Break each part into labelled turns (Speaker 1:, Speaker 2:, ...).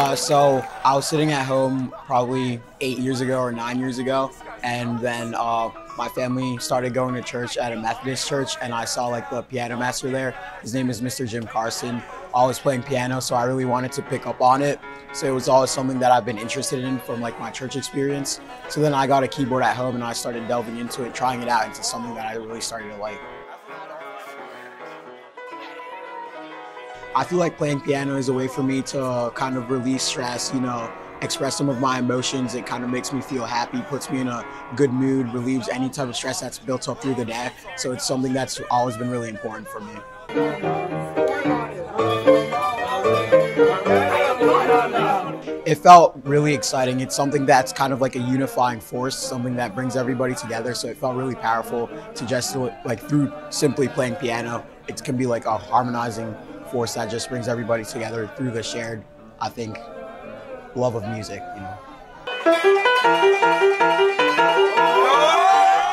Speaker 1: Uh, so I was sitting at home probably eight years ago or nine years ago, and then uh, my family started going to church at a Methodist church, and I saw like the piano master there. His name is Mr. Jim Carson. Always playing piano, so I really wanted to pick up on it. So it was always something that I've been interested in from like my church experience. So then I got a keyboard at home, and I started delving into it, trying it out into something that I really started to like. I feel like playing piano is a way for me to kind of release stress, you know, express some of my emotions. It kind of makes me feel happy, puts me in a good mood, relieves any type of stress that's built up through the day. So it's something that's always been really important for me. It felt really exciting. It's something that's kind of like a unifying force, something that brings everybody together. So it felt really powerful to just like through simply playing piano, it can be like a harmonizing force that just brings everybody together through the shared, I think, love of music, you know.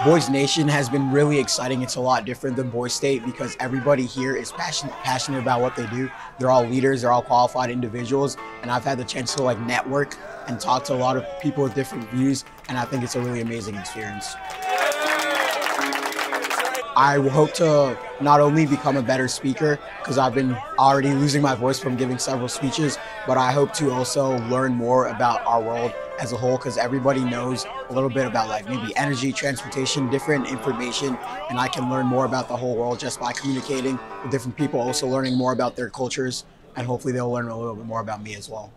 Speaker 1: Boys Nation has been really exciting. It's a lot different than Boys State because everybody here is passionate passionate about what they do. They're all leaders, they're all qualified individuals, and I've had the chance to like network and talk to a lot of people with different views, and I think it's a really amazing experience. I hope to not only become a better speaker, because I've been already losing my voice from giving several speeches, but I hope to also learn more about our world as a whole, because everybody knows a little bit about like maybe energy, transportation, different information, and I can learn more about the whole world just by communicating with different people, also learning more about their cultures, and hopefully they'll learn a little bit more about me as well.